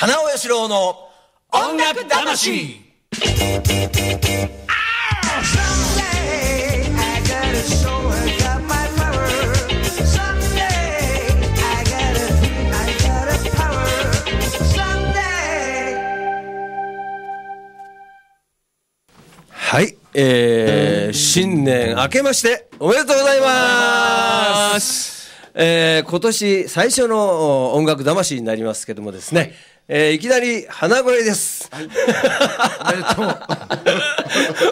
花尾義郎の音楽魂。はい、えー、新年明けましておめでとうございます,い、え、今年最初の音楽魂になりますけどもですね、えーいきなり花声です。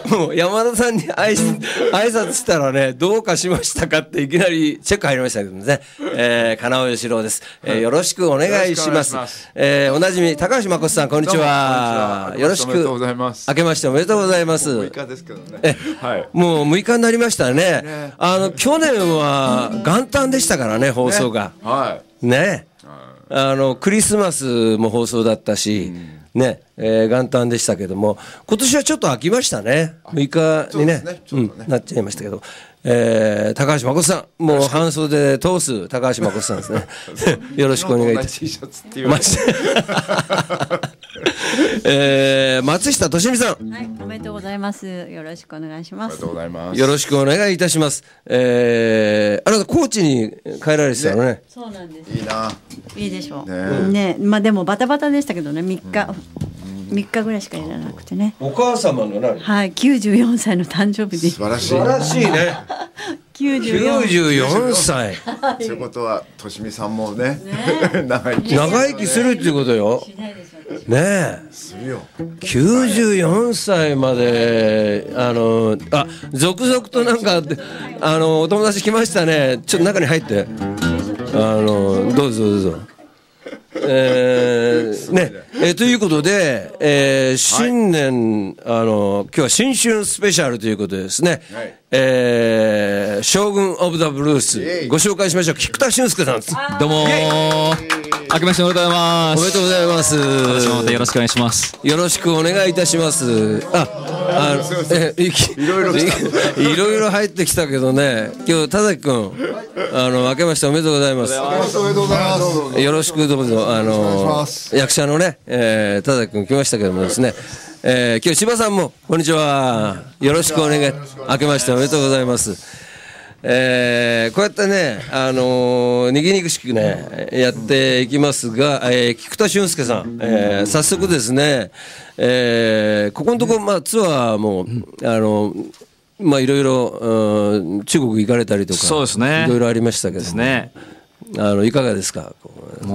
もう山田さんに挨拶挨拶したらね、どうかしましたかっていきなりチェック入りましたけどもね、えー、金尾義郎です、えーよろしくお願いします。お願いしますえーおなじみ、高橋誠さん、こんにちは。よろしく。おめでとうございます明けましておめでとうございます。6日ですけどねえ。はい。もう6日になりましたね。ねあの、去年は元旦でしたからね、放送が。はね。あの、クリスマスも放送だったし、ね、えー元旦でしたけども、今年はちょっと空きましたね。6日にねねねうん、なっちゃいましたけど。えー高橋誠さん、もう半袖で通す高橋誠さんですね。よろしくお願いいたし。ます。えー松下敏美さん。はい、おめでとうございます。よろしくお願いしますおめでとう。ございます。よろしくお願いいたします。えー、あなた高知に帰られてたのね。そうなんです。いいな。いいでしょう。ねねまあでもバタバタでしたけどね、三日、三日ぐらいしかやらなくてね。お母様の何？はい、九十四歳の誕生日で素。晴らしい。素晴らしいね。九十四。94歳。ということは、としみさんもね、長生き長生きするっていうことよ。ねえ。するよ。94歳まで、あの、あ、続々となんか、あの、お友達来ましたね。ちょっと中に入って。あの、どうぞどうぞ。えーね、えーということで、えー新年、あの、今日は新春スペシャルということでですね、はいえー将軍オブザブルース、イご紹介しましょう。菊田俊介さんです。どうもー。明けましておめでとうございます。おめでとうございます。よろしくお願いします。よろしくお願いいたします。あ、あの、え、いろいろ来いろいろ入ってきたけどね、今日田崎君、あの、明けましておめでとうございます。おめでとうございます。よろしくどうぞ、あの役者のね、えー、田崎君来ましたけどもですね、えー、今日千葉さんも、こんにちは。よろしくお願い。明けましておめでとうございます。えー、こうやってね、あのー、にぎにぐしくね、やっていきますが、えー、菊田俊介さん、えー、早速ですね、えー、ここのところ、まあ、ツアーも、あの、まあ、いろいろ、うん中国行かれたりとか、そうですねいろいろありましたけどもですね。あの、いかがですか？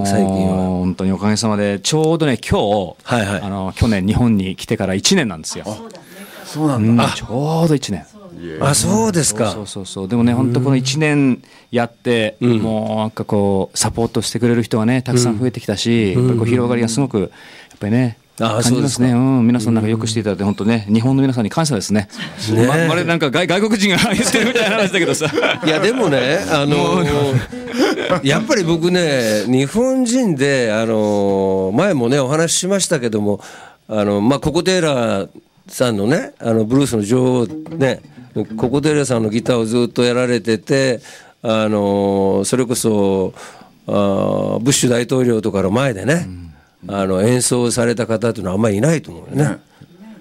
最近は。本当におかげさまで、ちょうどね、今日、はいはいあの、去年日本に来てから1年なんですよ。そうなうんんだ。ちょうど1年。あ、そうですか。そうそうそう。でもね、本当この1年やって、もうなんかこう、サポートしてくれる人がね、たくさん増えてきたし、やっぱりこう広がりがすごく、やっぱりね、あ感じますね。うん、皆さんなんかよくしていただいて、本当ね、日本の皆さんに感謝ですね。ねままるでなんか外外国人が 言ってるみたいな話だけどさ。いや、でもね、あのーやっぱり僕ね、日本人で、あのー前もね、お話ししましたけども、あの、まあ、ココテーラさんのね、あの、ブルースの女王、ね、ココテーラさんのギターをずっとやられてて、あのーそれこそ、あーブッシュ大統領とかの前でね、あの、演奏された方っていうのはあんまりいないと思うよね。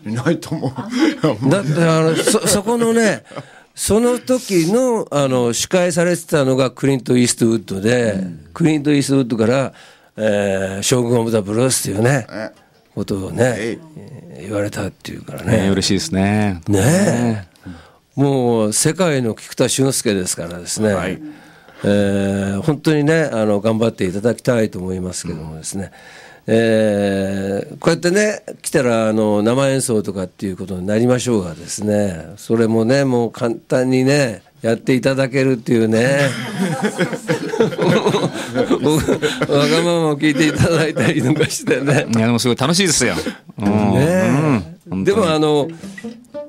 いないと思う。だってあの そそこのねその時のあの司会されてたのがクリント・イーストウッドで、クリント・イーストウッドから「えー将軍・オブ・ザ・ブルース」っていうねね。ことをねええー言われたっていうからね、ね嬉しいですね。ね。えもう世界の菊田俊介ですからですね、えー本当にねあの頑張っていただきたいと思いますけどもですね、えーこうやってね来たらあの生演奏とかっていうことになりましょうがですね。それもねもう簡単にねやっていただけるっていうね。僕わがままを聞いていただいたりとかしてね。いや、でもすごい楽しいですよ。うん。でもあの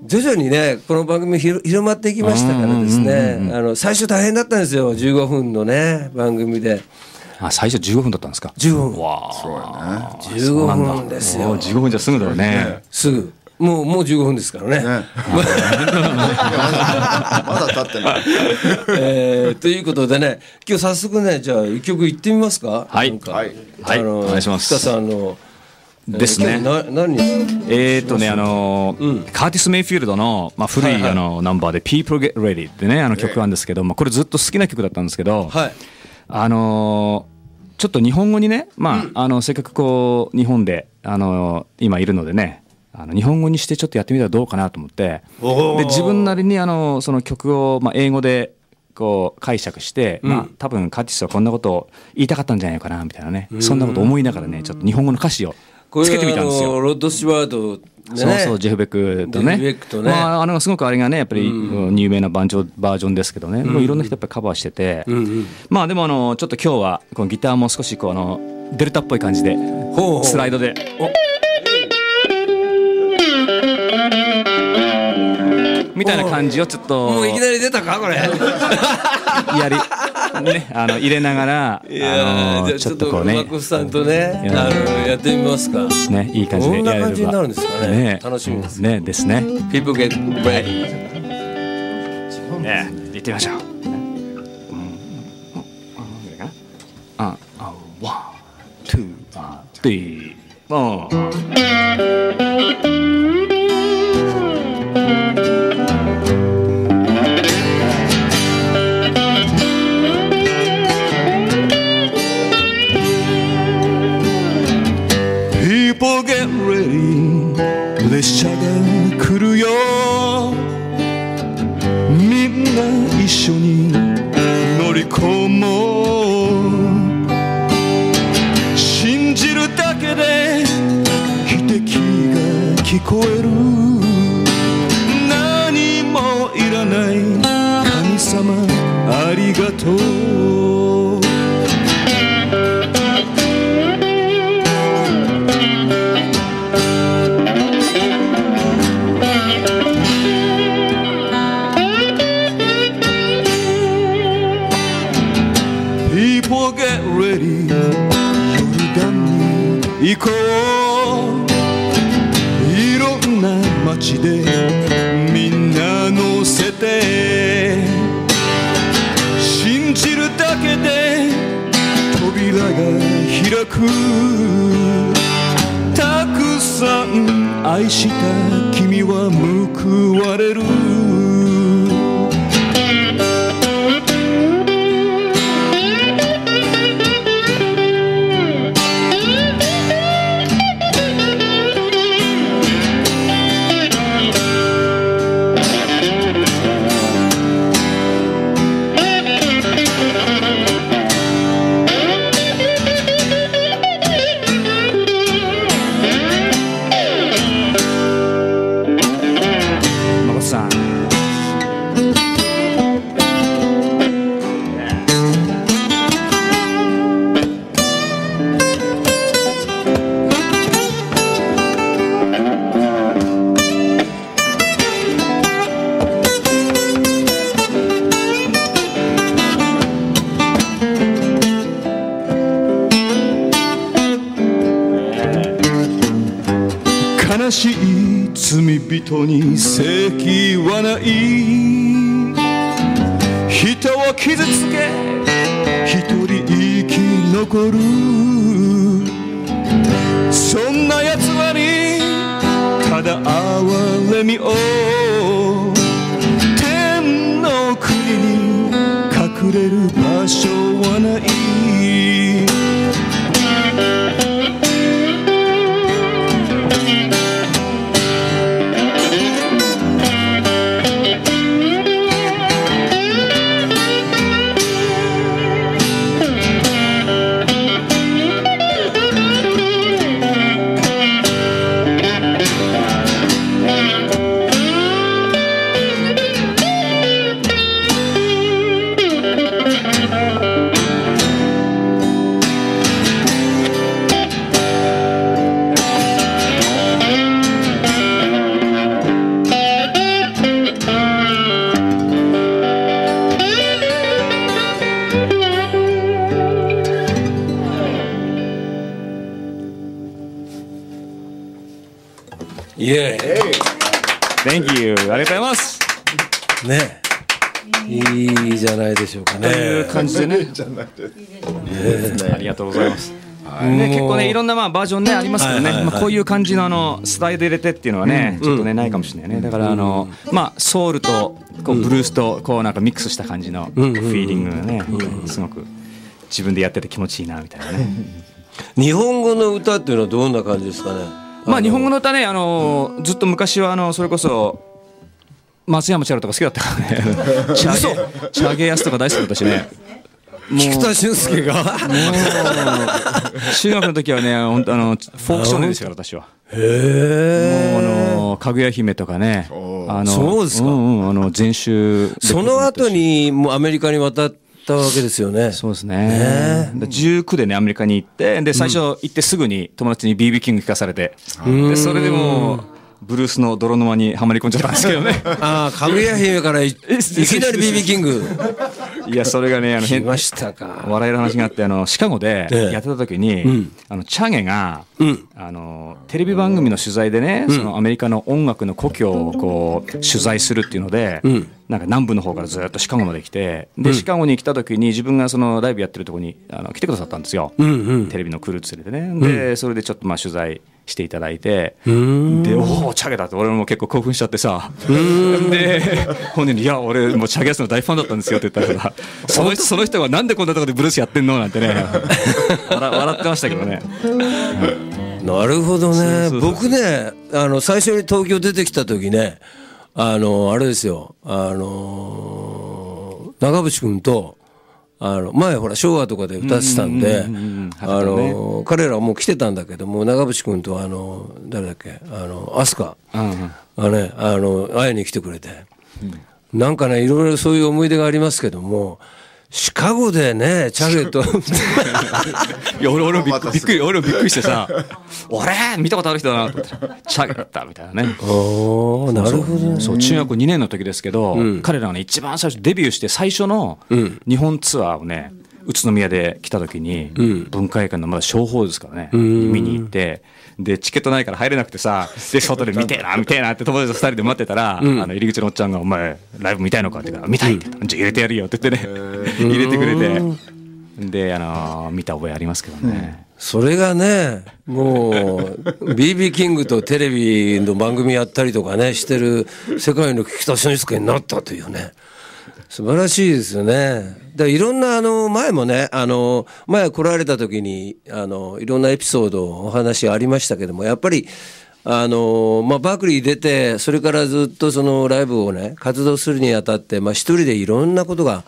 徐々にねこの番組広広まっていきましたからですね。あの最初大変だったんですよ。15分のね番組であ、最初15分だったんですか？15分。わあ。そうやね。15分ですよ。お15分じゃすぐだよね。すぐ。もうもう15分ですからね。ね。まだ経ってない。えーということでね今日早速ねじゃあ一曲いってみますか？はい。なんか。はい。あのお願いします。北さんの。ですね。えーっとね、あのーカーティス・メイフィールドの、まあ、古い、はいはい。あのナンバーで「People Get Ready」ってねあの曲なんですけど、まあ、これずっと好きな曲だったんですけど、はい。あのーちょっと日本語にね、まああのせっかくこう日本で、あのー今いるのでねあの日本語にしてちょっとやってみたらどうかなと思って。で自分なりにあのその曲を、まあ、英語でこう解釈して、まあ、多分カーティスはこんなことを言いたかったんじゃないかなみたいなね。そんなこと思いながらねちょっと日本語の歌詞をつけてみたんですよ。ロッド・スチュワートでねそうそうジェフ・ベックとね。ベックとね。まあ、あのすごくあれがねやっぱりうん。有名なバージョンバージョンですけどね、もういろんな人やっぱりカバーしてて、まあでもあのちょっと今日はこのギターも少しこうあのデルタっぽい感じでスライドで。みたいな感じをちょっともういきなり出たかこれ。やりねあの入れながらいやあのーちょっとこうねマコスさんとねやあのやってみますか。ねいい感じでどんなやれれば。感じになるんですかね。楽しみです。ねですね。People get ready. ね行ってみましょう。あ、あ、ワン、ツー、車が来るよ。みんな一緒に乗り込もう。信じるだけで汽笛が聞こえる。く。たくさん愛した君は報われる。まあバージョンねありますけどね、まあ、こういう感じのあのスタイルで入れてっていうのはね、ちょっとねないかもしれないね。だからあの、まあソウルとこうブルースとこうなんかミックスした感じのフィーリングがね、すごく自分でやってて気持ちいいなみたいなね。日本語の歌っていうのはどんな感じですかね？まあ日本語の歌ねあのずっと昔はあのそれこそ松山千春とか好きだったからね。チャゲチャゲヤスとか大好きだったしね菊田俊介が。中学の時はねほんとあのフォーク少年でしたから私は。へえもうあのかぐや姫とかねあのそうですか。んうんあの全集その後にもうアメリカに渡ったわけですよね。そうですね。で19でねアメリカに行ってで最初行ってすぐに友達に BB キング聞かされて。でそれでもうブルースの泥沼にはまり込んじゃったんですけどね。ああかぐや姫からい いきなり BB キング。いやそれがねあの変来ましたか。笑える話があってあのシカゴでええ。やってた時に、あのチャゲが、あのテレビ番組の取材でね、そのアメリカの音楽の故郷をこう取材するっていうので、なんか南部の方からずっとシカゴまで来てで、シカゴに来た時に自分がそのライブやってるところにあの来てくださったんですよ、テレビのクルー連れてね。でそれでちょっとまあ取材していただいてでおおチャゲだって俺も結構興奮しちゃってさ。で本人に「いや俺もうチャゲヤスの大ファンだったんですよ」って言ったら。その人その人がなんでこんなところでブルースやってんの？なんてね。笑笑ってましたけどね。なるほどね。僕ねあの最初に東京出てきた時ねあのあれですよ。あの長渕君とあの前ほら昭和とかで歌ってたんであの彼らはもう来てたんだけども長渕君とあの誰だっけ？あの飛鳥。がねあの会いに来てくれて。なんかねいろいろそういう思い出がありますけどもシカゴでねチャゲといや俺俺もびっくびっくり俺もびっくりしてさ「俺見たことある人だな」と思って。チャゲだったみたいなね。おーなるほどね。そう中学2年の時ですけど、彼らがね一番最初デビューして最初の日本ツアーをね宇都宮で来た時に、文化会館のまだ小ホールですからね、見に行ってでチケットないから入れなくてさ で外で見てえな見てえなって友達と2人で待ってたら、あの入り口のおっちゃんが「お前ライブ見たいのか?」って言うから「見たい」って言ったらじゃあ入れてやるよ」って言ってね 入れてくれて。であのー見た覚えありますけどね。それがね、もう、BB キングとテレビの番組やったりとかね、してる世界の菊田俊介になったというね。素晴らしいですよね。だいろんな、あの、前もね、あの、前来られた時に、あの、いろんなエピソード、お話ありましたけども、やっぱり、あの、まあ、バークリー出て、それからずっとそのライブをね、活動するにあたって、まあ、一人でいろんなことが、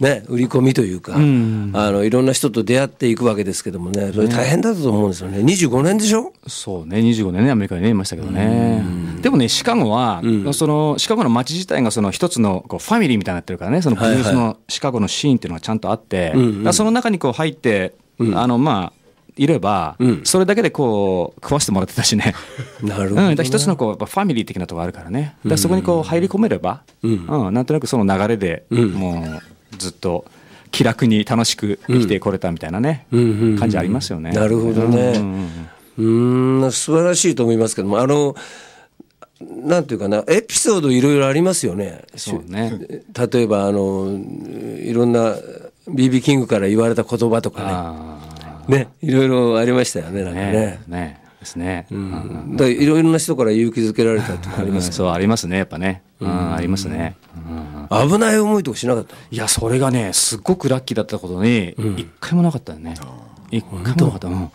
ね、売り込みというか、あのいろんな人と出会っていくわけですけどもね、それ大変だったと思うんですよね。25年でしょ？そうね。25年ねアメリカにねいましたけどね。でもねシカゴは、そのシカゴの街自体がその一つのこうファミリーみたいになってるからねそのブルースのシカゴのシーンっていうのがちゃんとあって、だからその中にこう入って、あのまあいれば、それだけでこう食わせてもらってたしね。なるほど、うん、一つのこうやっぱファミリー的なところあるからね、だそこにこう入り込めれば、うん。なんとなくその流れで、もうずっと気楽に楽しく生きてこれたみたいなね、感じありますよね。なるほどね。うーん、素晴らしいと思いますけども、あの、なんていうかな、エピソードいろいろありますよね。そうね例えば、あの、いろんな BB キングから言われた言葉とかあね、ね、いろいろありましたよね、なんあかねね。ねですね。うん。だいろいろな人から勇気づけられたとかありますそうありますねやっぱね、うん、ありますね、うん。危ない思いとかしなかったいやそれがねすっごくラッキーだったことに一回もなかったよね。一回もなかった、うん、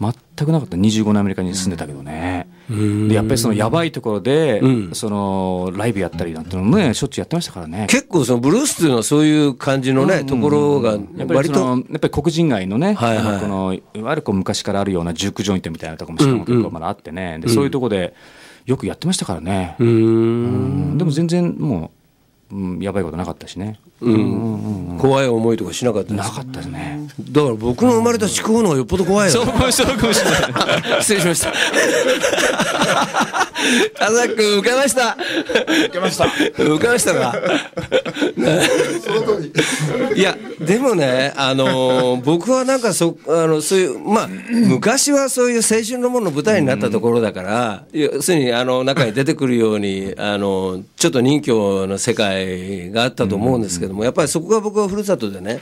全くなかった。25年アメリカに住んでたけどね、でやっぱりそのやばいところで、そのライブやったりなんてのもねしょっちゅうやってましたからね。結構そのブルースっていうのはそういう感じのね、ところがやっぱり割と。やっぱり黒人街のね、はいはい。このいわゆるこう昔からあるようなジュークジョイントみたいなところもしかも結構まだあってね、でそういうところでよくやってましたからね、うん。でも全然もう、うん、やばいことなかったしね、怖い思いとかしなかったなかったですね。だから僕の生まれた筑豊の方がよっぽど怖いよ、ね、そうかもしれない。失礼しました。田崎君、受けました。受けました。受けましたか？いや、でもね、あのー僕はなんかそ、あの、そういう、まあ、昔はそういう青春のものの舞台になったところだから、要するに、あの、中に出てくるように、あの、ちょっと任侠の世界があったと思うんですけども、やっぱりそこが僕はふるさとでね、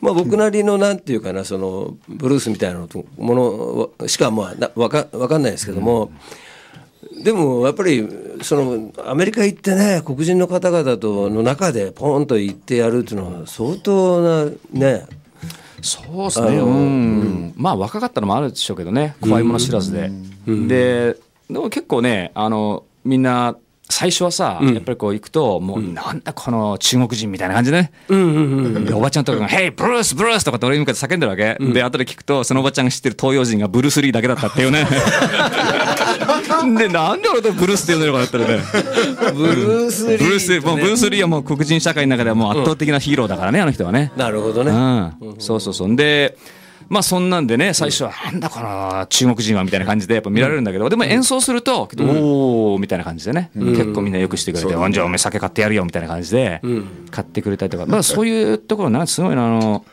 まあ、僕なりのなんていうかなそのブルースみたいなものしかまあなわかわかんないですけども、でもやっぱりそのアメリカ行ってね黒人の方々との中でポンと行ってやるっていうのは相当なねそうですね、うん、まあ若かったのもあるでしょうけどね怖いもの知らずで、ででも結構ねあのみんな最初はさ、やっぱりこう行くともうなんだこの中国人みたいな感じでね、でおばちゃんとかが「ヘイブルースブルース!」とかって俺に向かって叫んでるわけ、で後で聞くとそのおばちゃんが知ってる東洋人がブルース・リーだけだったっていうね。でなんで俺とブルースって呼んでるのかだったらね。ブルース・リー、ブルース、もうブルース・リーはもう黒人社会の中ではもう圧倒的なヒーローだからね、あの人はね。なるほどね、うん、そうそうそう。で、まあそんなんでね、最初は、なんだこの中国人はみたいな感じでやっぱ見られるんだけど、でも演奏すると、おーみたいな感じでね、結構みんなよくしてくれて、あじゃあお前酒買ってやるよみたいな感じで、買ってくれたりとか、まあそういうところなんかすごいな、あの、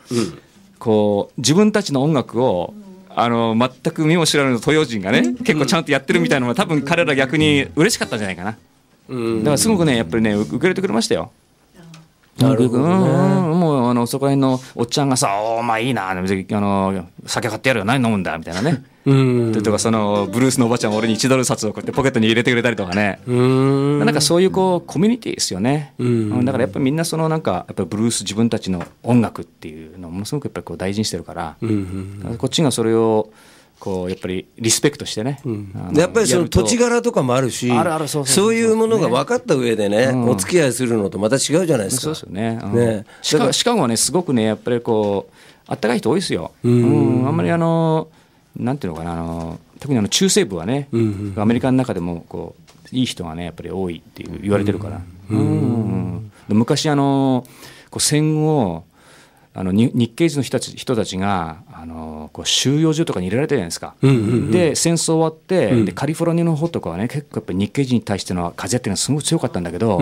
こう、自分たちの音楽を、あの全く見も知らぬ東洋人がね、結構ちゃんとやってるみたいなのは多分彼ら逆に嬉しかったんじゃないかな。だからすごくねやっぱりね受け入れてくれましたよ。なるほどね。うんうんもうあのそこら辺のおっちゃんがさ「おーまあいいなあの酒買ってやるよ何飲むんだ」みたいなね。でとかそのブルースのおばちゃんが俺に1ドル札をこうやってポケットに入れてくれたりとかね。なんかそういうこうコミュニティですよね。うん。だからやっぱりみんなそのなんかやっぱりブルース自分たちの音楽っていうのをものすごくやっぱりこう大事にしてるから、だからこっちがそれをこうやっぱりリスペクトしてね。あのやっぱりその土地柄とかもあるしそういうものが分かった上でね、お付き合いするのとまた違うじゃないですか。そうですよね。シカシカゴはね、すごくね、やっぱりこう、あったかい人多いですよ。うん、あんまりあの、なんていうのかな、あの、特にあの中西部はね、アメリカの中でも、こう、いい人がね、やっぱり多いっていう言われてるから。うん。で昔あの、こう戦後、あのに日系人の人たち人たちがあのこう収容所とかに入れられたじゃないですか、で戦争終わって、でカリフォルニアの方とかはね結構やっぱり日系人に対しての風っていうのはすごく強かったんだけど、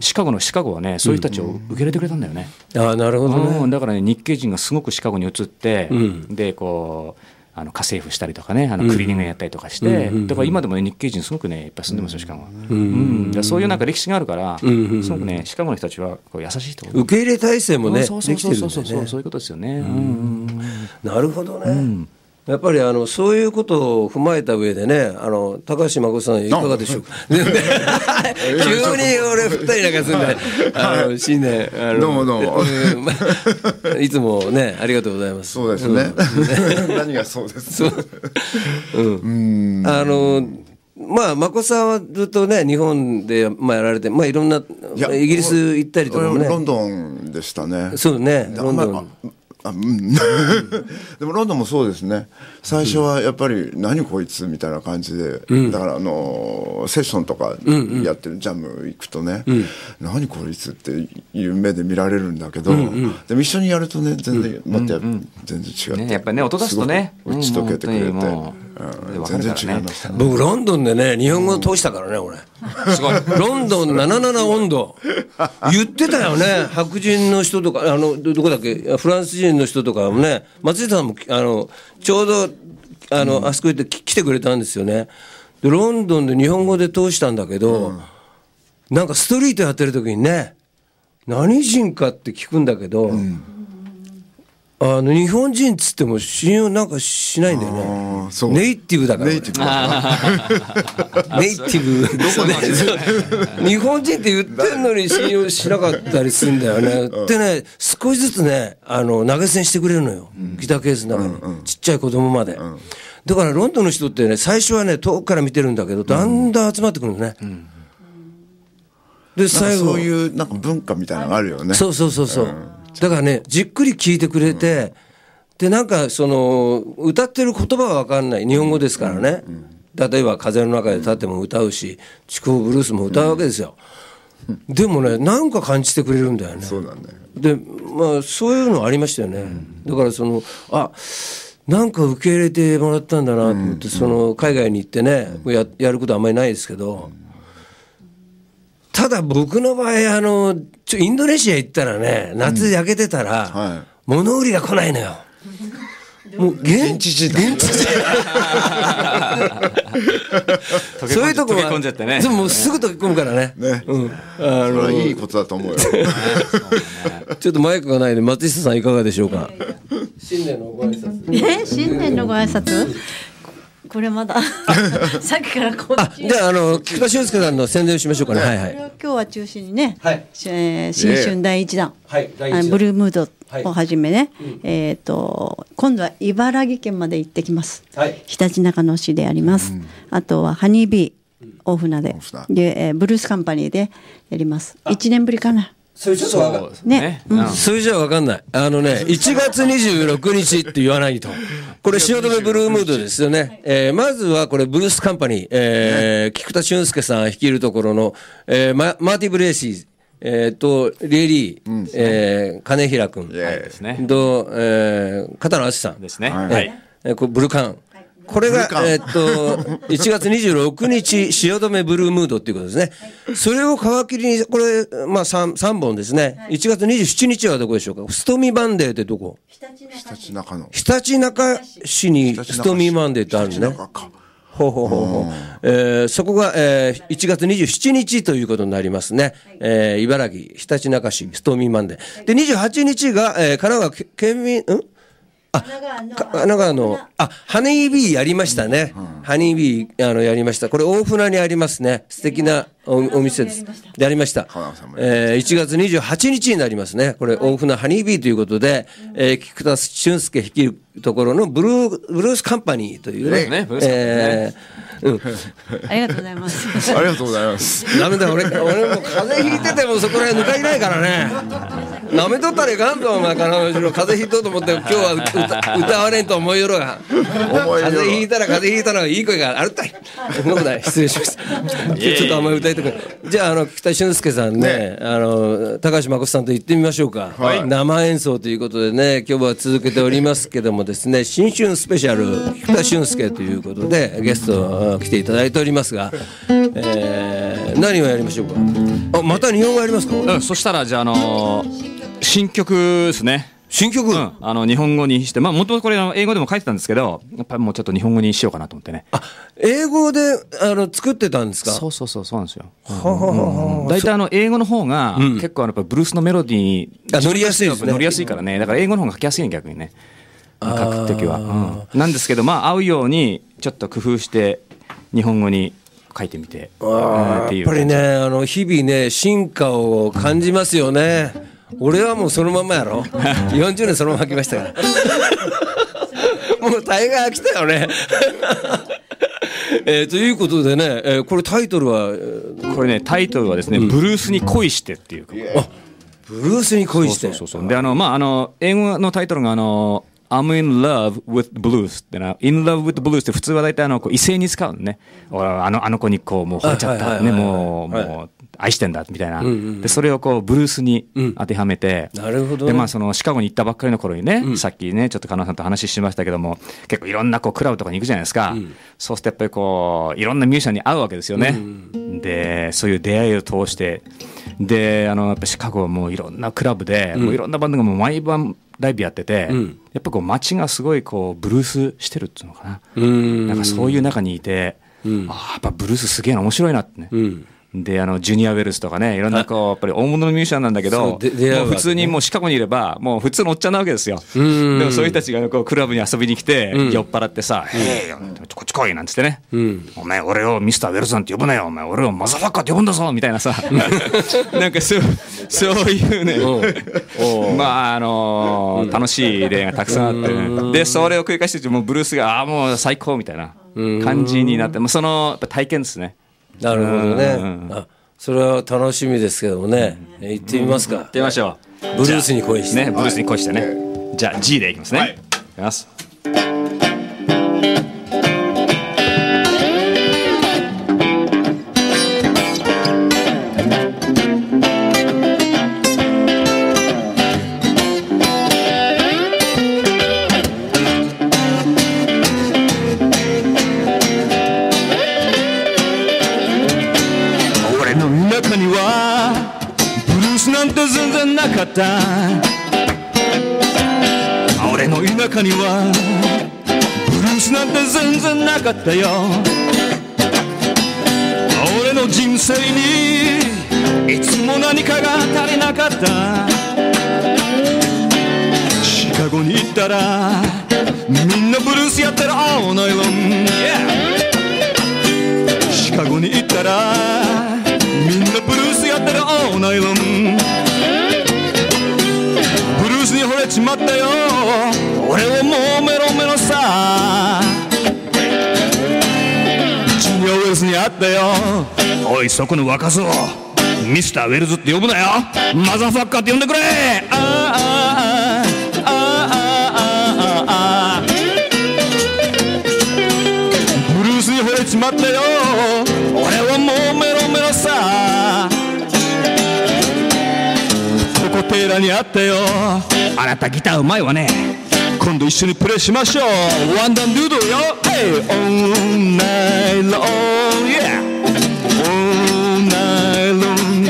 シカゴのシカゴはねそういう人たちを受け入れてくれたんだよね、ああなるほどね。うんだからね日系人がすごくシカゴに移って、でこうあの家政婦したりとかねあのクリーニングやったりとかして、だから今でもね日系人すごくねいっぱい住んでますよシカゴは、うん。そういうなんか歴史があるから、すごくねシカゴの人たちはこう優しい人受け入れ体制もねそうそうできてそうそうそうそういうことですよね。うんなるほどね、やっぱりあのそういうことを踏まえた上でねあの高橋誠さんいかがでしょうか？急に俺振ったりなんかするんであの新年あのどうもどうも。いつもねありがとうございます。そうですね。何がそうです？あのまあ眞子さんはずっとね日本でまあやられてまあいろんなやイギリス行ったりとかもね。俺ロンドンでしたね。そうねロンドンあうん。でもロンドンもそうですね。最初はやっぱり何こいつみたいな感じで、だからあのセッションとかやってるジャム行くとね、何こいつっていう目で見られるんだけど、でも一緒にやるとね全然また全然違って、ねやっぱりね音出すとね。打ち解けてくれて、うん全然違いましたね。僕ロンドンでね日本語通したからね俺。すごい。ロンドン77温度言ってたよね。白人の人とかあのどどこだっけ？フランス人の人とかもね松井さんもあのちょうどあの、あそこ行ってき来てくれたんですよね。でロンドンで日本語で通したんだけど、なんかストリートやってる時にね何人かって聞くんだけど、あの日本人っつっても信用なんかしないんだよね。ネイティブだから。ネイティブ。日本人って言ってんのに信用しなかったりするんだよね。でね少しずつねあの投げ銭してくれるのよ、ギターケースの中に、ちっちゃい子供まで、だからロンドンの人ってね最初はね遠くから見てるんだけどだんだん集まってくるのね、で最後。そういうなんか文化みたいなのがあるよね。そうそうそうそう、だからねじっくり聞いてくれて、でなんかその歌ってる言葉は分かんない。日本語ですからね、例えば「風の中で立っても歌うし「筑豊ブルース」も歌うわけですよ、でもねなんか感じてくれるんだよね。そうなんだよ。でまあそういうのありましたよね、だからそのあなんか受け入れてもらったんだなと思って、その海外に行ってねややることはあんまりないですけど、ただ僕の場合あのちょインドネシア行ったらね夏焼けてたら、は物売りが来ないのよ。もう現現地時代。現地時代。そういうとこ溶け込んじゃってね。もうすぐ溶け込むからね。ね。うん、あそれはのいいことだと思うよ。ちょっとマイクがないので松下さんいかがでしょうか？新年のご挨拶。え？新年のご挨拶？これまだ。さっきからこっあちじゃああの菊田俊介さんの宣伝をしましょうかね。はい。はい今日は中心にね、はい。えー新春第一弾、はい。第一弾。あのブルームードをはじめね、えっ、と今度は茨城県まで行ってきます、はい。ひたちなかの市であります、あとはハニービー大船で。で、えーブルースカンパニーでやります。1年ぶりかなそれちょっとわかそうですねね。うんうんそれじゃわかんない。あのね、1月26日って言わないと。これ、汐留 Blue Mood ですよね。えーまずはこれ、 Blues Company、えー菊田俊介さん率いるところの、えーママーティ・ブレイシー、えーと、リエリー、えー金平君、イエーイですね。と、えー片野敦さん。ですね。ブルカン。これがえーっと、1月26日、汐留 Blue Mood っていうことですね。それを皮切りに、これ、まあ3、三本ですね。1月27日はどこでしょうか？ Stormy Monday ってどこ？ひたちなかのひたちなか市に Stormy Monday ってあるんですねひたち。なかかほうほうほうほう。えーそこが、えー1月27日ということになりますね。えー茨城、ひたちなか市、ストーミーマンデー。で、28日が、えー神奈川け県民、ん？神奈川の、あ、ハニービーやりましたね。ハニービー、あの、やりました。これ、大船にありますね。素敵なおお店です。やりましたえー1月28日になりますね。これ、大船ハニービーということで、えー菊田俊介率いるところのブルー、ブルースカンパニーというね。ねえーうん。ありがとうございます。ありがとうございますダメだ、俺、俺もう風邪ひいててもそこら辺抜かりないからね。舐めとったらいかんぞ、お前、彼女。風邪ひいとうと思って、今日は歌 歌われんと思いよろが。思い風邪ひいよたら風邪ひいたらいい声があるったい。そんなことない。失礼しました。ちょっとあんまり歌いたくない。じゃあ、あの、北俊介さんね、あの、高橋誠さんと言ってみましょうか。生演奏ということでね、今日は続けておりますけどもですね、新春スペシャル、北俊介ということで、ゲスト来ていただいておりますが、えー、何をやりましょうか？あ、また日本語やりますか？うん、そしたら、じゃあ、あのー新曲ですね。新曲、うん、あの日本語にして、まあ、もともとこれ、英語でも書いてたんですけど、やっぱりもうちょっと日本語にしようかなと思ってね。あ、英語で、あの、作ってたんですか？そうそうそう、そうなんですよ。大体あの英語の方が、結構あのやっぱブルースのメロディーあ乗りやすいですね。乗りやすいからね。だから英語の方が書きやすいね、逆にね。書くときは、うん。なんですけど、まあ、合うように、ちょっと工夫して、日本語に書いてみて、やっぱりね、あの日々ね、進化を感じますよね。俺はもうそのままやろ。40年そのまま来ましたから。もう大概飽きたよね。えーということでね、えーこれタイトルは、えーこれね、タイトルはですね、ブルースに恋してっていう。ブルースに恋して。そうそうそう。で、あの、まあ、あの、英語のタイトルが、あの、I'm in love with blues ってな、in love with blues って普通は大体あの、こう異性に使うのね。あの、あの子にこう、もう惚れちゃった。ね、もう、はいもう、愛してんだ、みたいな。で、それをこう、ブルースに当てはめて。なるほどねで、まあ、その、シカゴに行ったばっかりの頃にね、さっきね、ちょっと加納さんと話しましたけども、結構いろんなこう、クラブとかに行くじゃないですか。そうするとやっぱりこう、いろんなミュージシャンに会うわけですよね。で、そういう出会いを通して、で、あの、やっぱシカゴはもういろんなクラブで、もういろんなバンドがもう毎晩ライブやってて、やっぱこう街がすごいこう、ブルースしてるっていうのかな。うんなんかそういう中にいて、ああ、やっぱブルースすげえな、面白いなってね。で、あの、ジュニア・ウェルスとかね、いろんなこう、やっぱり大物のミュージシャンなんだけそど、普通にもうシカゴにいれば、もう普通のおっちゃんなわけですよ。でもそういう人たちがこう、クラブに遊びに来て、酔っ払ってさ、へえ、こっち来いなんつってね。お前、俺をミスター・ウェルスなんて呼ぶなよ、お前、俺をマザファッカーって呼ぶんだぞ、みたいなさ、なんかそう、そういうね、まあ、あのー楽しい例がたくさんあってね。で、それを繰り返してて、もうブルースが、ああ、もう最高みたいな感じになって、もうその、やっぱ体験ですね。なるほどねうん。あそれは楽しみですけどもね。えー行ってみますか行っ。てみましょう。ブルースに恋して。ね、ブルースに恋してね。じゃあ G でいきますね。はいいきます。なんて全然なかった。俺の田舎にはで全然なかったよ。俺の人生にいつも何かが足りなかった。シカゴに行ったらみんなブルースやってる all night long、yeah シカゴに行ったらブルースに惚れちまったよ俺はもうメロメロさジュニアウェルスに会ったよおいそこの若造ミスターウェルズって呼ぶなよマザーファッカーって呼んでくれここテーラにあったよあなたギターうまいわね今度一緒にプレイしましょうワンダンドゥードルよ Hey all night long yeah all night long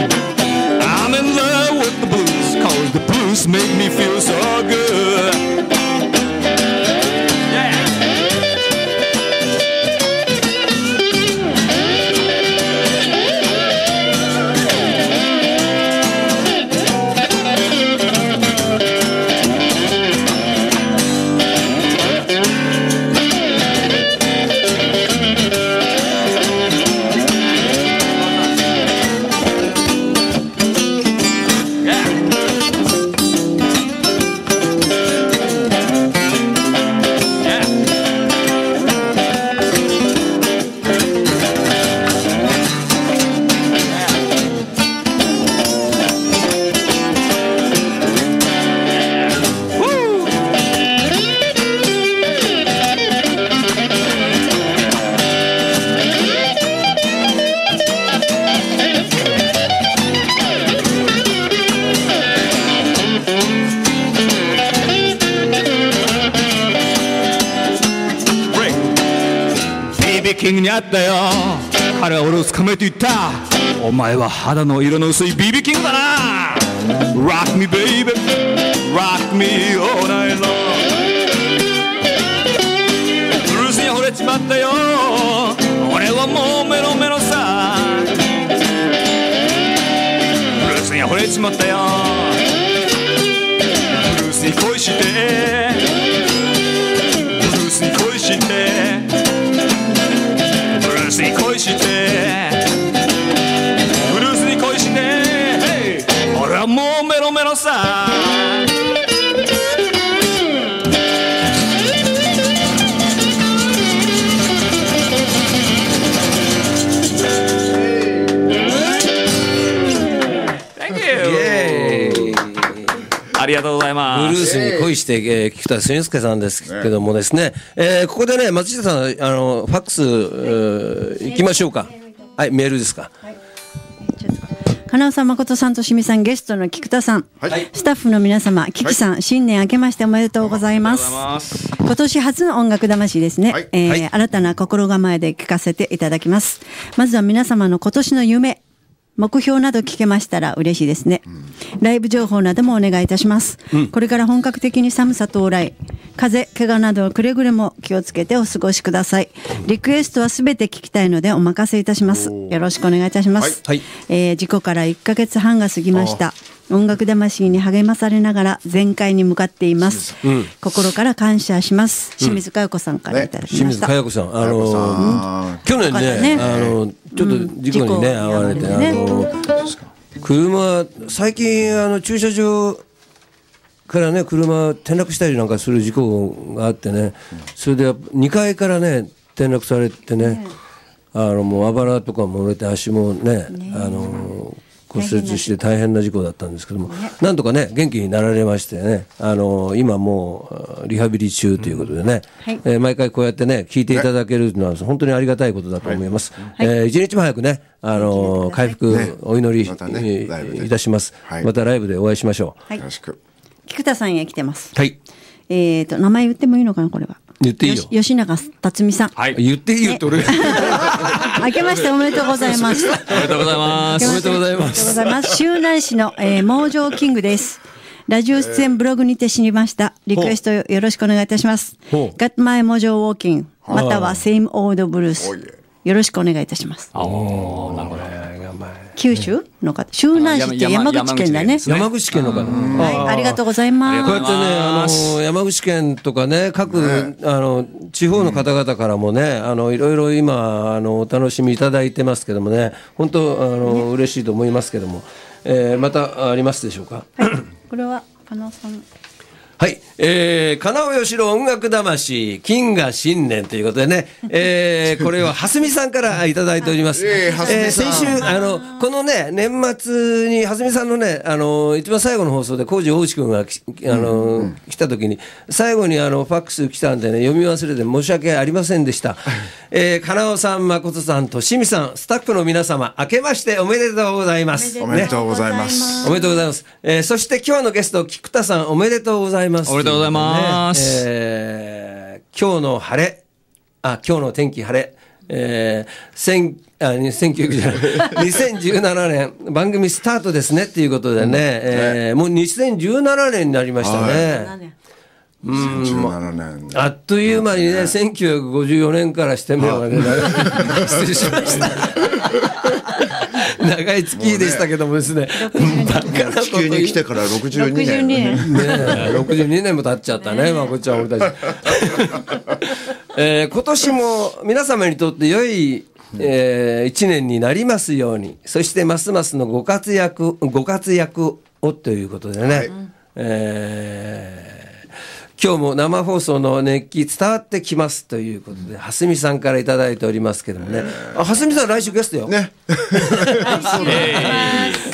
I'm in love with the blues cause the blues make me feel so good 俺を捕まえて言った。お前は肌の色の薄い BB キングだな。Rock me baby. Rock me all night long. ブルースに惚れちまったよ。俺はもうメロメロさ。ブルースに惚れちまったよ。ブルースに恋して。ありがとうございブます。ルースに恋して、えー、菊田俊介さんですけどもですね、えーここでね、松下さん、あの、ファックス、えー行きましょうか。はい、メールですか。金尾さん、誠さんとしみさん、ゲストの菊田さん、はい。スタッフの皆様、キキさん、新年明けましておめでとうございます。今年初の音楽魂ですね、はい。えーはい新たな心構えで聞かせていただきます。まずは皆様の今年の夢、目標など聞けましたら嬉しいですね。ライブ情報などもお願いいたします。これから本格的に寒さ到来、風邪、怪我などくれぐれも気をつけてお過ごしください。リクエストはすべて聞きたいのでお任せいたします。よろしくお願いいたします。はいえー事故から1ヶ月半が過ぎました。音楽魂に励まされながら全開に向かっています。心から感謝します。清水佳代子さんからいただき清水ました。佳代子さん、あ佳代子さの、ん。去年ね、ねあの、ちょっと事故にね、うん遭われて、事故に遭あの、車、最近、あの、駐車場からね、車転落したりなんかする事故があってね、それで2階からね、転落されてね、あの、もうあばらとかも折れて足もね、あの、骨折して大変な事故だったんですけども、なんとかね、元気になられましてね、あの、今もう、あリハビリ中ということでね、はいえー毎回こうやってね、聞いていただけるのは本当にありがたいことだと思います。えー一日も早くね、あの、回復ねお祈り、いたします。はいまたライブでお会いしましょう。はいよろしく。菊田さんへ来てます。はい。えっ、と、名前言ってもいいのかな、これは。言っていいよし吉永辰巳さん。はい。言っていいよって俺が。明けましておめでとうございます。おめでとうございます。おめでとうございまおめでとうごす。ざいます。周南市の、えー、猛上キングです。ラジオ出演ブログにて知りました。リクエストよろしくお願いいたします。ほう Got my モジョ walking または Same Old Blues おいえよろしくお願いいたしますあおーなるほど九州の方周南市って山口県だね。山口県。の方、はい。ありがとうございます。こうやってね、あの山口県とかね、各、あの地方の方々からもね、あのいろいろ今あのお楽しみいただいてますけどもね、本当あの嬉しいと思いますけども、えーまたありますでしょうか？これはパナさんはい、えー、金尾義郎音楽魂、金が新年ということでね、えー、これは蓮見さんからいただいております。ええ蓮見さん先週、あの、このね、年末に蓮見さんのね、あの、一番最後の放送で、浩二大内君がきあの、来た時に、最後にあの、ファックス来たんでね、読み忘れて申し訳ありませんでした。えー、金尾さん、誠さんと清水さん、スタッフの皆様、明けましておめでとうございます。おめでとうございますおめでとうございます。えー、そして今日のゲスト、菊田さん、おめでとうございます。おめでとうございます。ねえー今日の晴れ、あ、今日の天気晴れ、えー、千、あ、1900じゃない、2017年、番組スタートですね。っていうことでね、えーもう2017年になりましたね。17年。あっという間にね、1954年からしてみればね、失礼しました。長い月でしたけどもですね、地球に来てから62 62年。年。ねえ、62年も経っちゃったね、まこっちゃん、俺たち。えー今年も皆様にとって良い、えー一年になりますように、そしてますますのご活躍、ご活躍をということでね、えー今日も生放送の熱気伝わってきますということで、蓮見さんからいただいておりますけどもね、あ蓮見さん来週ゲストよ。ね。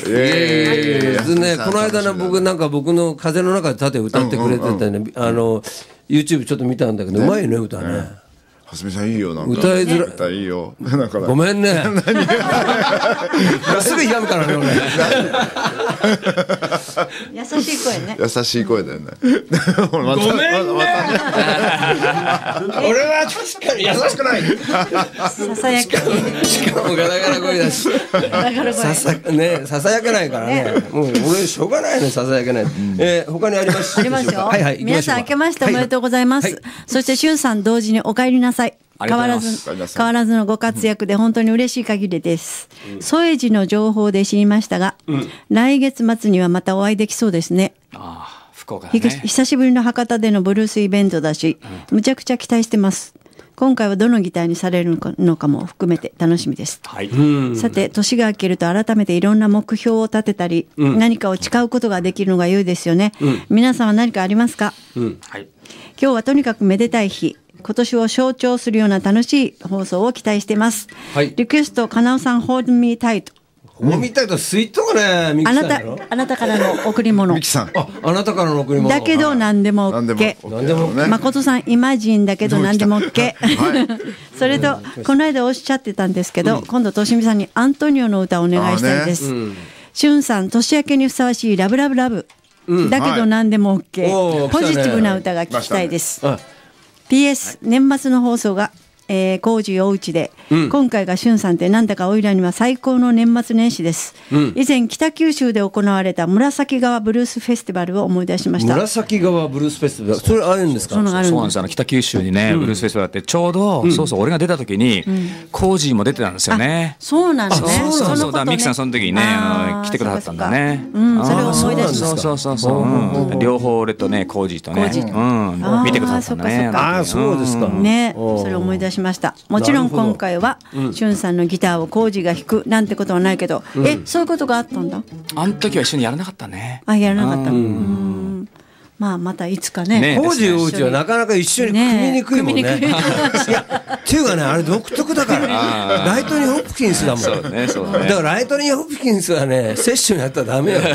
えーね、この間ね、僕なんか僕の風の中で盾歌ってくれててね、あの、YouTube ちょっと見たんだけど、うまいね、歌ね。蓮見さんいいよなんか歌いづらい歌いいよ なんかごめんね。すぐひがむからね、俺。優しい声ね優しい声だよねごめんね俺は確かに優しくない。ささやきしかもガラガラ声だし。ささ、ね、ささやけないからね。もう俺しょうがないね、ささやけない。えー、他にあります？ありますよ。はいはい。皆さん明けましておめでとうございます。はいそして、しゅんさん同時にお帰りなさい。ありがとうござい変わらず変わらずのご活躍で本当に嬉しい限りです。添え寺の情報で知りましたが、来月末にはまたお会いできそうですね。ああ福岡ね。久しぶりの博多でのブルースイベントだし、むちゃくちゃ期待してます。今回はどのギターにされるのかのかも含めて楽しみです。はい。さて年が明けると改めていろんな目標を立てたり、何かを誓うことができるのが良いですよね、皆さんは何かありますか、はい。今日はとにかくめでたい日今年を象徴するような楽しい放送を期待しています、はい。リクエストかなおさん Hold Me Tight もう見たいとスイートがね、ミキあなたあなたからの贈り物。ミキさん。あ、あなたからの贈り物。だけど何でも何でも OK 何でもね誠さんイマジンだけど何でも OK はい。それとこの間おっしゃってたんですけど、今度としみさんにアントニオの歌をお願いしたいです、しゅん。さん年明けにふさわしいラブラブラブ、だけど何でも OK、おーポジティブな歌が聞きたいです、あ PS 年末の放送がえー、工事おうちで、今回がしゅんさんってなんだかおいらには最高の年末年始です、以前北九州で行われた紫川ブルースフェスティバルを思い出しました。紫川ブルースフェスティバル。それあるんです。かそうなんですよ。あの北九州にね、ブルースフェスティバルあってちょうど、そうそう俺が出た時に、コージーも出てたんですよね。そうなんですね。そうそうそうのことね。だミキさんその時にねあの来てくださったんだね。そうかそうか。うん、それを思い出しまそう。そうそうそう、うん。両方俺とねコージーと。ねうん。見てくださったんだね。あーそっかそっか。ああ、そうですか。ね、それを思い出しました。もちろん今回は、しゅんさんのギターをコージが弾くなんてことはないけど、え、そういうことがあったんだ？あの時は一緒にやらなかったね。あ、やらなかった。うん。まあ、またいつかね。ね工事おうちはなかなか一緒に組みにくいもんね。ね っていうかね、あれ独特だから。ライトニー・ホプキンスだもん。そうねそうねだからライトニー・ホプキンスはね、セッションやったらダメよ。で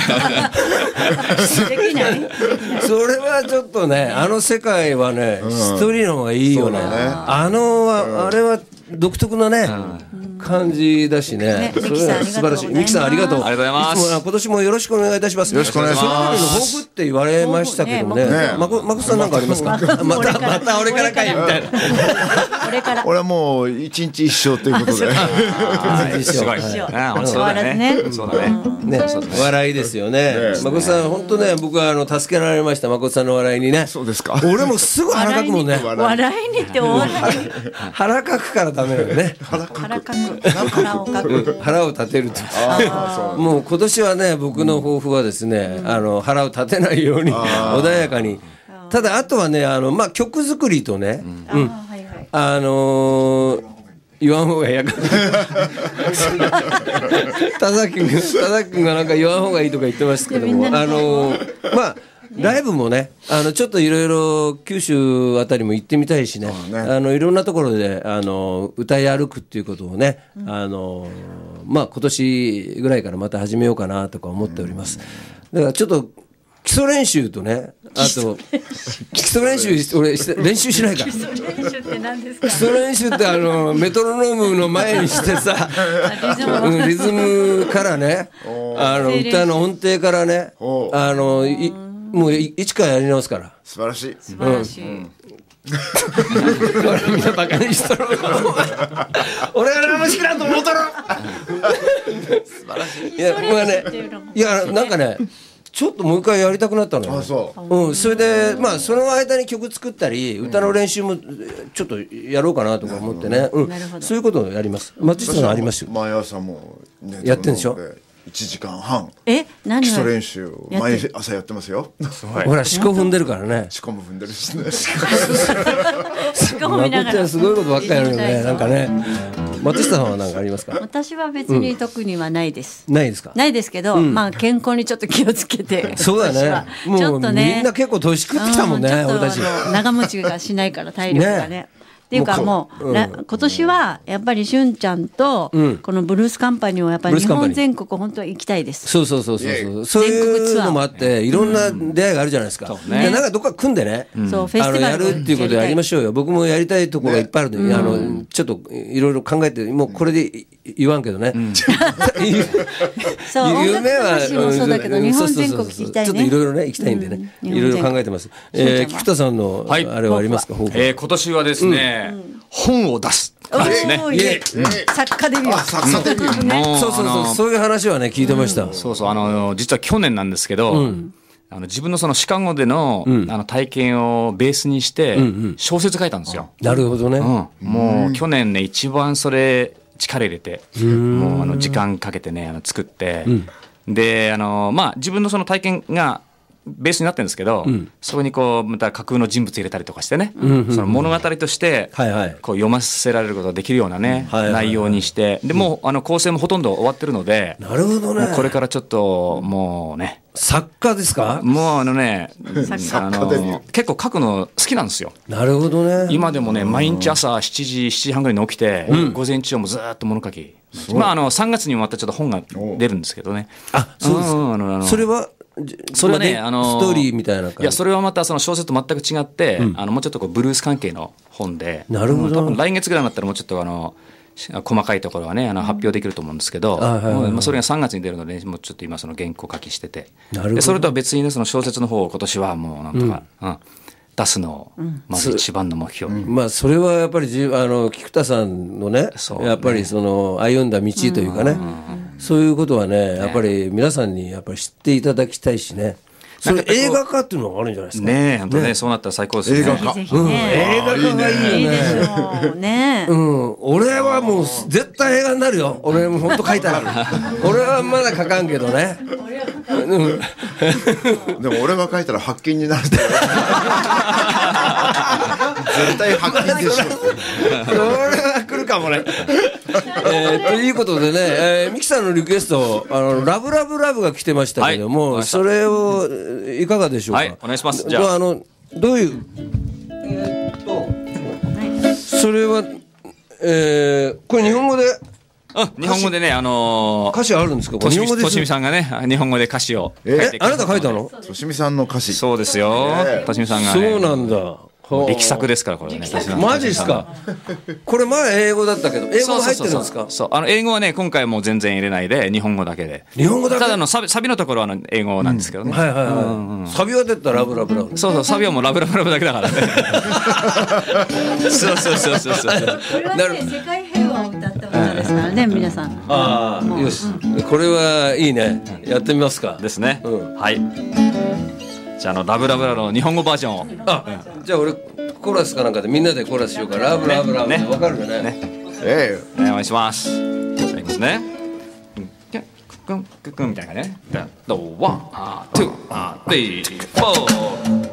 きない それはちょっとね、あの世界はね、一人の方がいいよね。ねあのは、あれは独特のね、感じだしね。ねそれミキさん素晴らしい。ミキさんありがとう。ありがとうございます。今年もよろしくお願いいたします。よろしくお願いします。の抱負って言われましたけどねまこまこさんなんかありますか？またまた俺からかいみたいな。これから。俺はもう一日一生ということで。いいですごい。そうだね。変わらずね。そうだね。ね、笑いですよね。誠さん、本当ね、僕はあの助けられました、誠さんの笑いにね。そうですか。俺もすぐ腹かくもんね。笑いにって終わらない。腹かくからダメだよね。腹かく。腹をかく。腹を立てると。もう今年はね、僕の抱負はですね、あの腹を立てないように穏やかに。ただあとはね、あのまあ曲作りとね、あーはいはい。あのー言わん方がいいやから。田崎君、田崎君がなんか言わん方がいいとか言ってますけども、あのーまあ。ライブもね、あのちょっといろいろ九州あたりも行ってみたいしね、ね。あのいろんなところであの歌い歩くっていうことをね、あのまあ今年ぐらいからまた始めようかなとか思っております。だからちょっと基礎練習とね、あと 基礎練習俺練習しないか。ら。練習って何ですか？基。礎練習ってあのメトロノームの前にしてさうんリズムからねあの歌の音程からねおあのいもうい一からやり直すから。素晴らしい。素晴らしい。これみん なバカにしとる俺が何もしきらんと思うとるい。やまあねいやなんかねちょっともう一回やりたくなったのよ。あそう。うん、それでまあその間に曲作ったり歌の練習もちょっとやろうかなとか思ってね、うん。なるほど。そういうことをやります。松下さんあります？よ毎朝もやってんでしょ？1時間半え、何基礎を練習毎朝やってますよ。ほら四股踏んでるからね。しかも踏んでるしね。しかも見ながら。すごいことばっかりやるよねなんかね。松下さんは何かありますか？私は別に特にはないです。ないですか？ないですけど、まあ健康にちょっと気をつけて。そうだね。ちょもうっとね。みんな結構年食ってきたもんね俺たち。長持ちがしないから体力がね。ねっていうかもう、もうこら今年はやっぱりしゅんちゃんと、このブルースカンパニーをやっぱり日本全国本当は行きたいです。そうそうそうそうそう。そういうのもあっていろんな出会いがあるじゃないですか、ね。でなんかどっか組んでね、そうフェスティバルるっていうことでやりましょうよ。僕もやりたいところがいっぱいあるんで、あのちょっといろいろ考えてもうこれでい言わんけどね、そう音楽夢はそうだけどん日本全そうそうそう国行きたいね。ちょっといろいろね行きたいんでね、うん。いろいろ考えてます、えー、菊田さんのあはいれはありますか、抱負えー今年はですね、本を出す。ですね。作家デビュー。作家デビュー。そうそうそう、あのそういう話はね聞いてました、そうそう。あの実は去年なんですけど、あの自分のそのシカゴでの,、あの体験をベースにして小説書いたんですよ。なるほどね、うん、もう去年ね一番それ力入れてもうあの時間かけてねあの作って、であのまあ自分のその体験がベースになってるんですけど、そこにこうまた架空の人物入れたりとかしてね、その物語としてはいはい。こう読ませられることができるようなね、はいはいはい。内容にしてでもうあの構成もほとんど終わってるので、なるほどね。もうこれからちょっともうね。作家ですか？もうあのねあの結構書くの好きなんですよ。なるほどね。今でもね毎日朝7時7時半ぐらいに起きて、午前中はもうずーっと物書き、まああの3月にまたちょっと本が出るんですけどね。あそうですか。んあのあのそれはじそれはね、まあのストーリーみたいな感じ。いやそれはまたその小説と全く違って、あのもうちょっとこうブルース関係の本で。なるほど。うん多分来月ぐらいになったらもうちょっとあのし細かいところはねあの発表できると思うんですけど、まあ、それが3月に出るのでもうちょっと今その原稿書きしてて。なるほど。でそれとは別にねその小説の方を今年はもうなんとか、うん出すのをまず一番の目標。に、まあそれはやっぱりじあの菊田さんのねそう。ねやっぱりその歩んだ道というかね、そういうことはねやっぱり皆さんにやっぱり知っていただきたいしねそれ映画化っていうのがあるんじゃないですか、ねえ本当ねそうなったら最高ですね。映画化。ぜひね。映画化がいいよねいいでしょうね。うん、俺はもう絶対映画になるよ。俺も本当書いたら 俺はまだ書かんけどね。うんでも俺が書いたら発見になる。っ て絶対発見でしょ。それは来るかもね。えーということでね、えーミキさんのリクエスト、あのラブラブラブが来てましたけども、はいそれをえーいかがでしょうか？はいお願いしますじゃああのどういう、えーっと、それは、えーこれ日本語で？うん日本語でねあの歌詞あるんですか？これ日としみとしみ本語です。さんがね日本語で歌詞を書いてえ、あなた書いたの？としみさんの歌詞そうですよとしみさんがねそうなんだ。力作ですからこれはねマジっすか？これ前英語だったけど英語も入ってるんですか？そう。そうあの英語はね今回もう全然入れないで日本語だけで。日本語だけ？ただのサビサビのところはあの英語なんですけどね、はいはいはい。サビは出たラブラブラブ。そうそうサビはもうラブラブラブだけだからね。そうそうそうそうそう。これはね世界平和を歌った歌ですからね皆さん。ああよし。これはいいね。やってみますか。ですね、うん。はいじゃああの Love Love Love の日本語バージョンを。あじゃあ俺コーラスかなんかでみんなでコーラスしようか Love Love Love ねわかるよね。ええ。ねお願いします。じゃあいきますね。ククンククンみたいなね。ド one two three four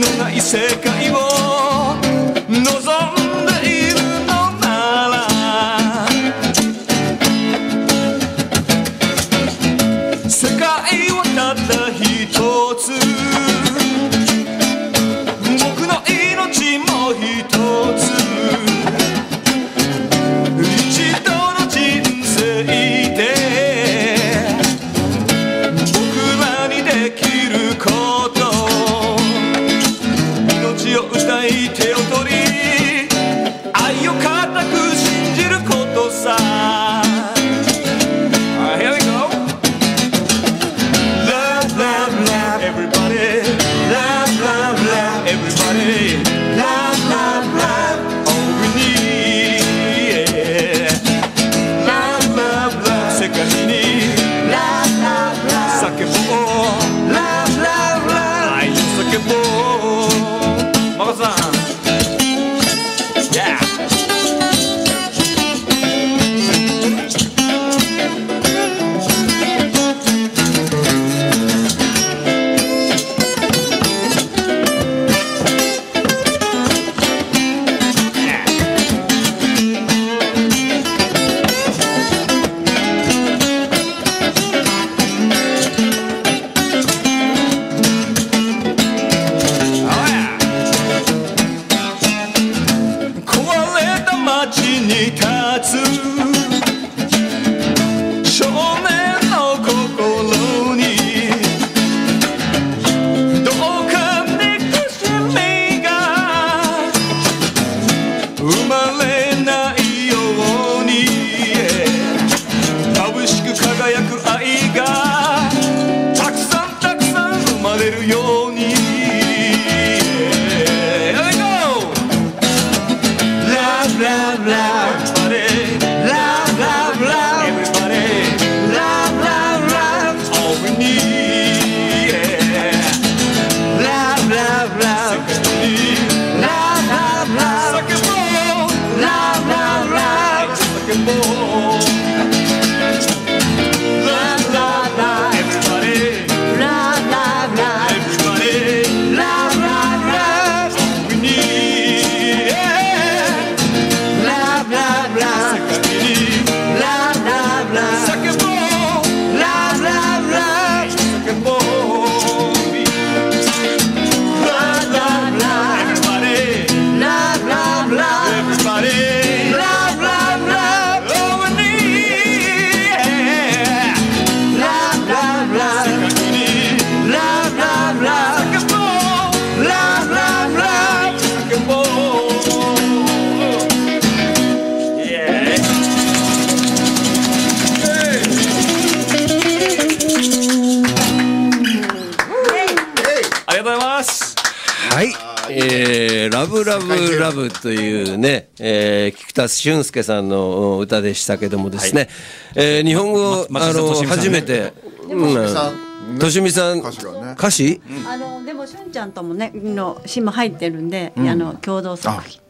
争いのラブラブというね、えー、菊田俊介さんの歌でしたけどもですね、えー日本語、まあの初めて、としみさん歌詞がね。歌詞？あのでもしゅんちゃんともねの詩も入ってるんで、あの共同作品。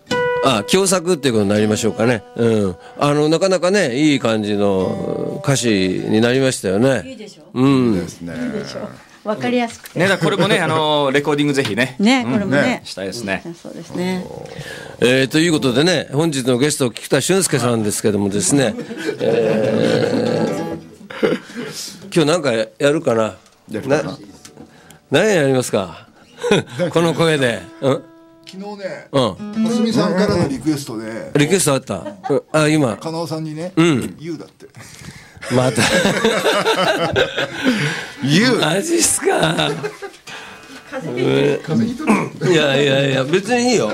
あ共作っていうことになりましょうかね、うん、あのなかなかねいい感じの歌詞になりましたよね。いいでしょう。ん。ですねわかりやすくて。ね、これもね、あのレコーディングぜひね。ね、これもね。したいですね。そうですね。えーということでね本日のゲスト菊田俊介さんですけどもですね、えー今日なんかやるかな？な？な何やりますか？この声で。うん？昨日ね、うん。ますみさんからのリクエストで、リクエストあった、うん。あ今。加納さんにね、ん。言うだって。また。言う。マジっすか。いやいやいや別にいいよ。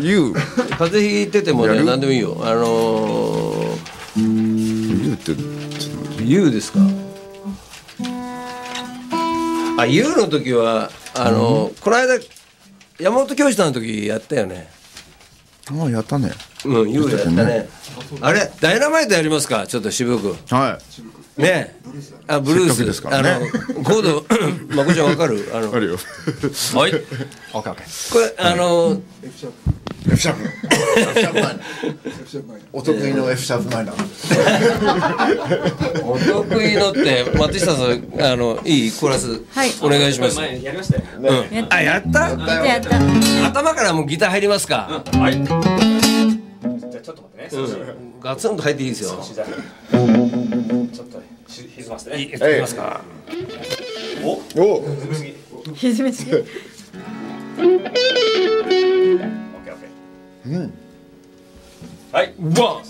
言う。風邪ひいててもね何でもいいよ。あのー言うってユウですか？あユウの時はあの、この間山本教室の時やったよねああやったね。うんユウやったね。あれダイナマイトやりますか？ちょっと渋く。はいね。あブルース。くですからね。あのコード まこちゃんわかる？あの。あるよ。はい。オッケーオッケー。これあの F シャープ F シャープマイナーお得意の F シャープマイナー。お得意のって松下さんあのいい？コーラス、はい。お願いします、前やりましたよ。うん、あやった？やったやった。頭からもうギター入りますか、はい。じゃあちょっと待ってね。うん、ガツンと入っていいですよちょっとひ歪ませてね。いいきますか？お歪みすぎ。はい。ワン、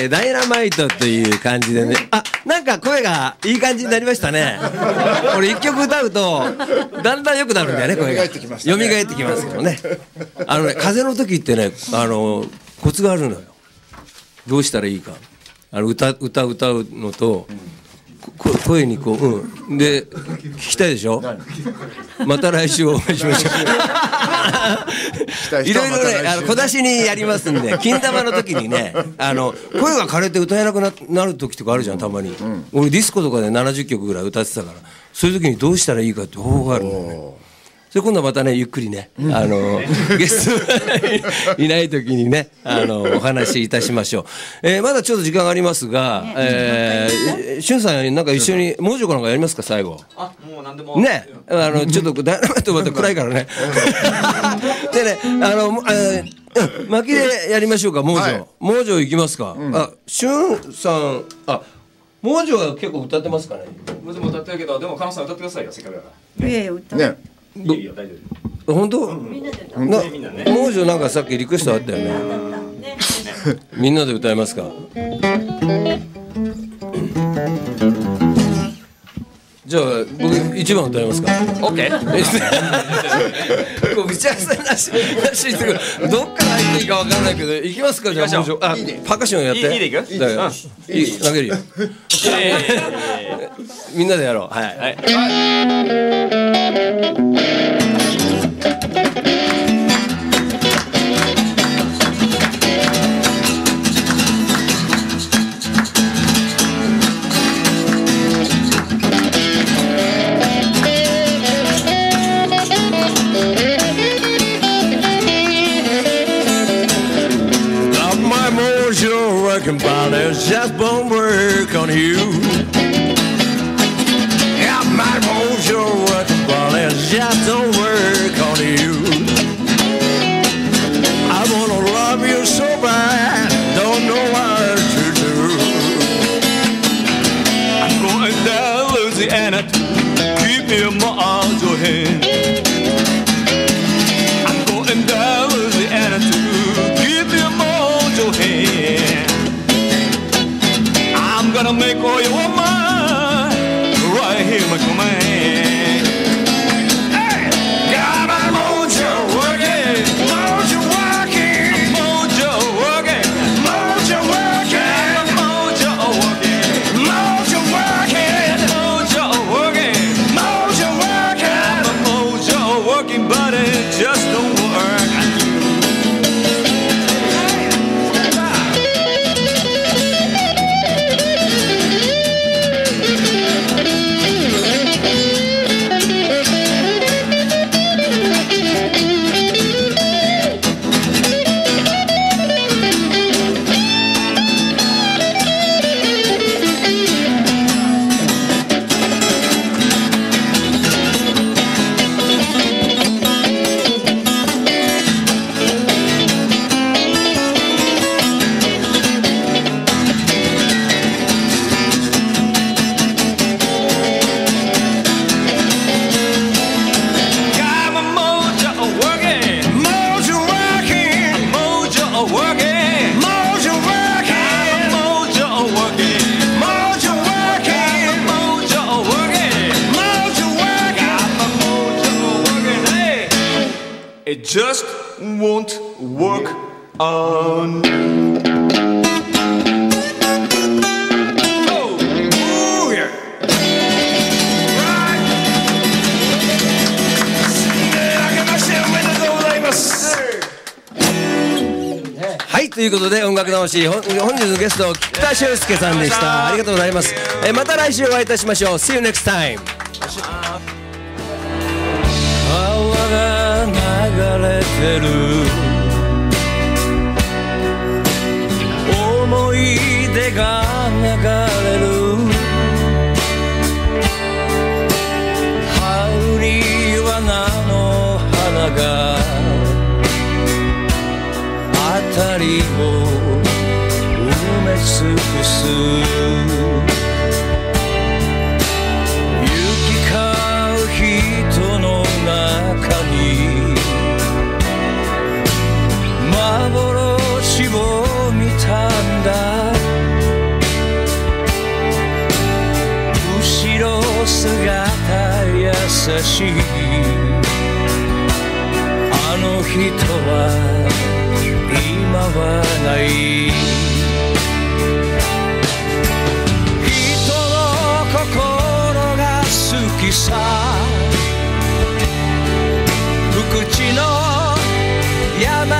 えー、ダイナマイトという感じでね。あ、なんか声がいい感じになりましたね。これ一曲歌うと、だんだん良くなるんだよね、声が。蘇ってきますけどね。あのね、風邪の時ってね、あの、コツがあるのよ。どうしたらいいか。あの、歌、歌、歌うのと、こ声にこう、うん。で、聞きたいでしょ？また来週お会いしましょう。いろいろね、あの小出しにやりますんで、金玉の時にね、あの声が枯れて歌えなくななる時とかあるじゃん、たまに。俺ディスコとかで70曲ぐらい歌ってたから、そういう時にどうしたらいいかって方法があるんだよね。それ今度はまたね、ゆっくりね、あの、ゲストが いない時にね、あの、お話しいたしましょう。えーまだちょっと時間がありますが、えー、しゅんさんなんか一緒に、もうちょかなんかやりますか、最後？あもう何でもね、あの、ちょっと、ダイナマイトまた暗いからね。でね、あの、もえー、うん巻きでやりましょうか、猛女。はい猛女行きますか。あ、しゅんさん、あ、猛女は結構歌ってますかね。もちろん歌ってるけどでもカノさん歌ってくださいよせっかくだからいやいや歌うねいいよ大丈夫本当？みんなで歌うなね猛女なんかさっきリクエストあったよね。ね みんなで歌いますか？じゃあ僕一番歌いますか。オッケーえこう打ち合わせなしなしってどっから入っていいかわかんないけど行きますかじゃあもうあパーカッションやって。いいでいく？よだからいい投げるよ。みんなでやろう。はい。はい「won't just won't work on you. Yeah, my won't working work and just don't vergonha. It just won't work on. Oh, ooh, yeah. Right. はいということで音楽魂ほん本日のゲスト北俊介さんでした。ありがとうございます。えーまた来週お会いいたしましょう。See you next time れてる。思い出が流れる。羽織罠の花が辺りを埋め尽くす。しい。あの人は今はない。人の心が好きさ。無口の山